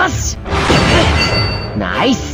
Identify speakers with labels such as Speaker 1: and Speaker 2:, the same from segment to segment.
Speaker 1: ナイス。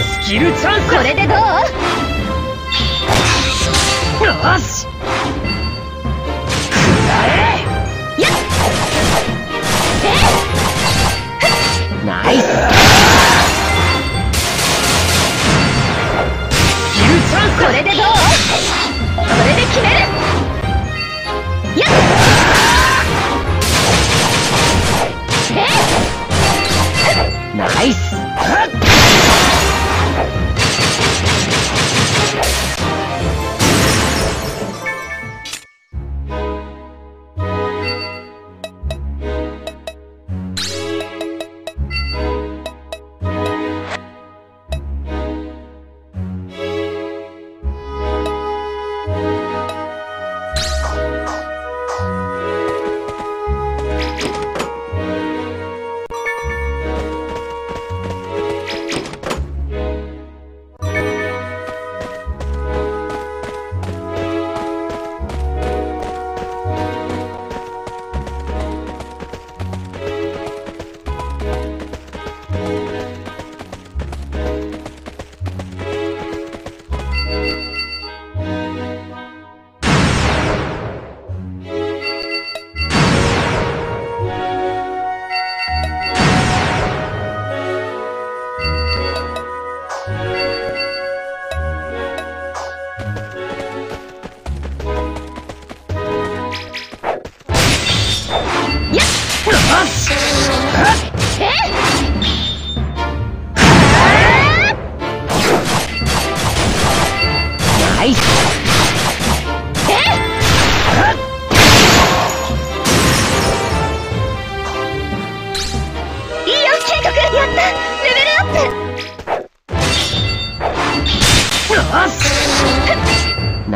Speaker 1: スキルチャンス。
Speaker 2: これでどう？
Speaker 1: よし。ナイス。スキルチャンス。
Speaker 2: これでどう？これで決める？っ！
Speaker 1: ナイス。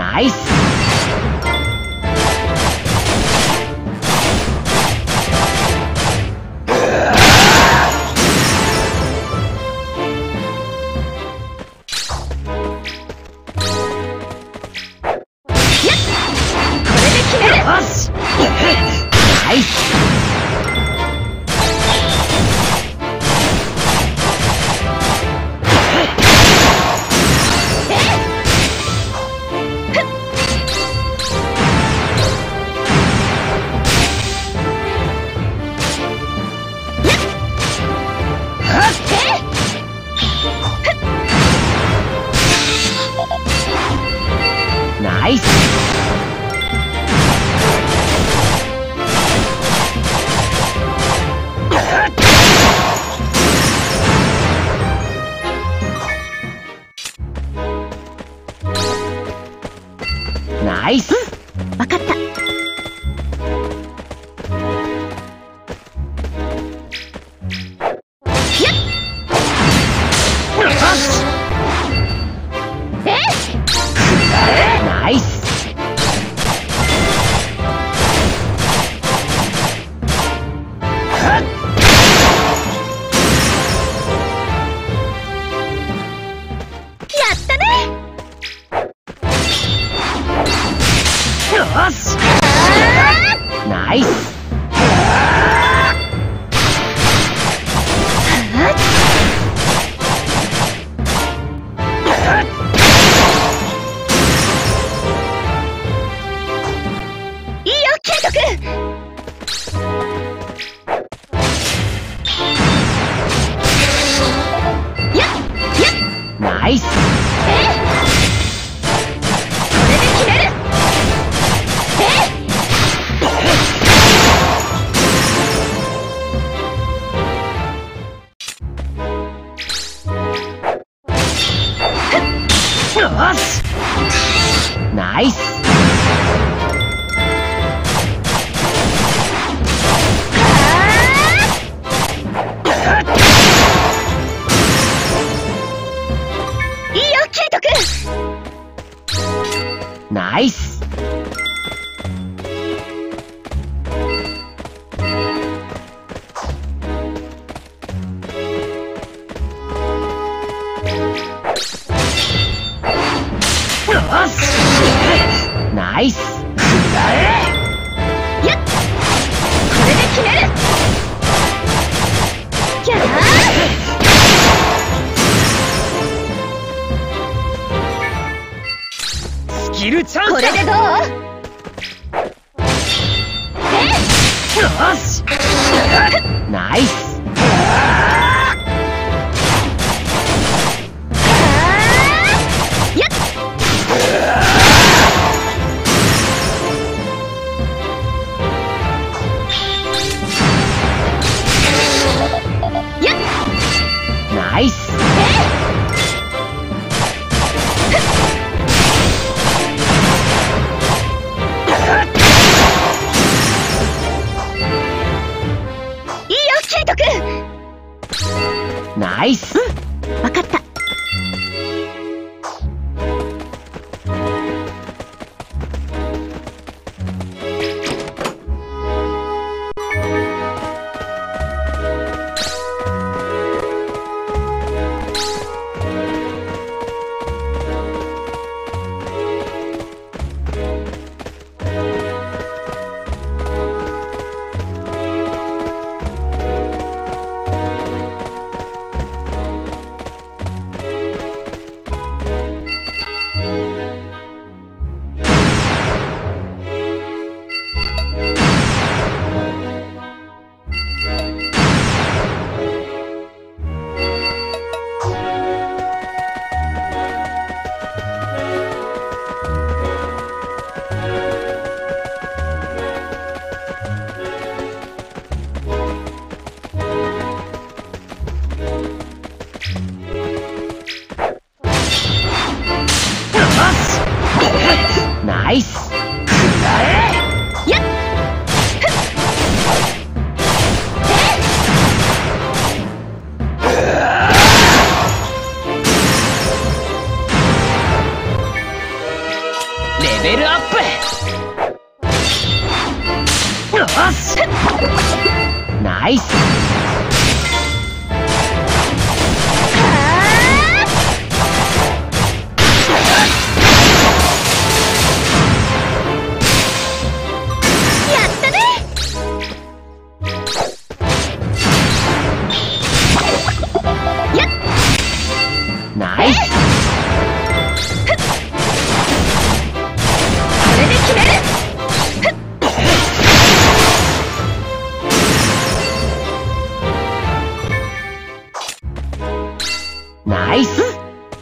Speaker 1: Nice!
Speaker 2: これでどう？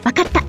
Speaker 2: わかった。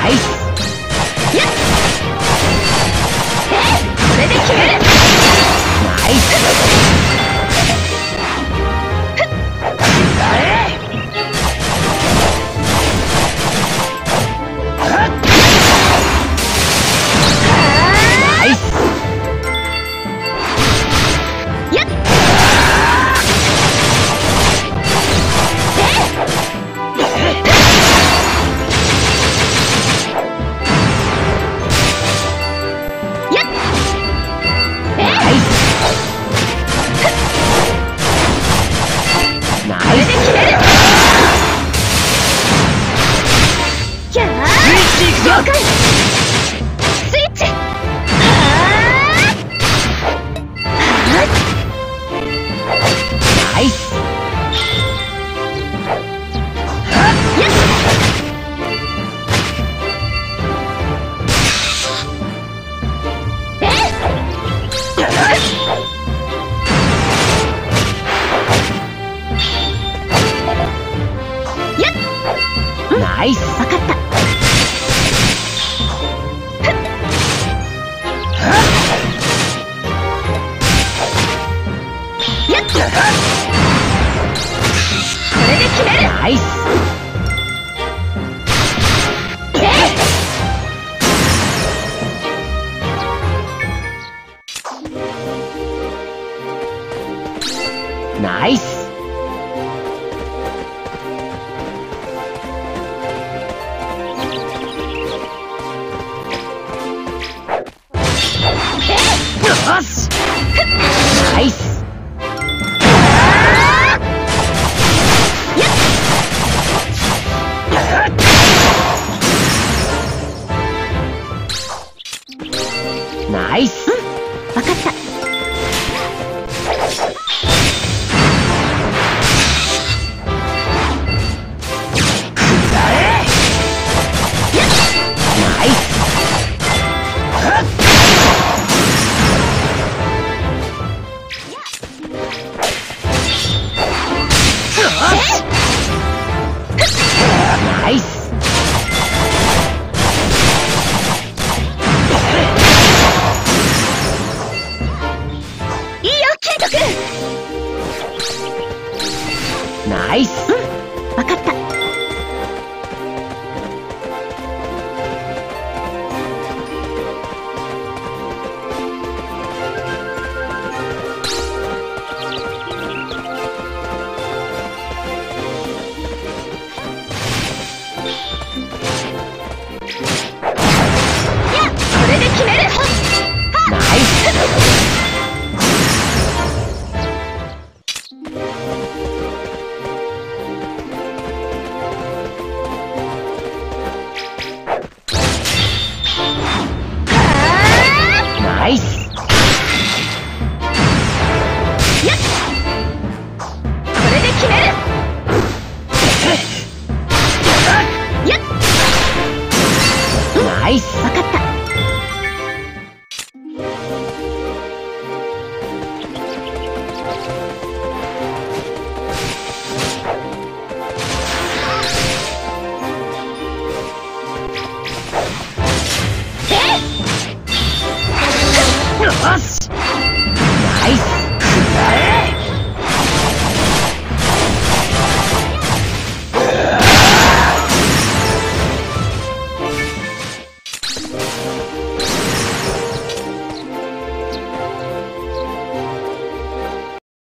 Speaker 1: はい。
Speaker 2: やっ。
Speaker 1: え
Speaker 2: これで決める。
Speaker 1: ナイス。破
Speaker 2: い来。
Speaker 1: ナイス。
Speaker 2: 分かった。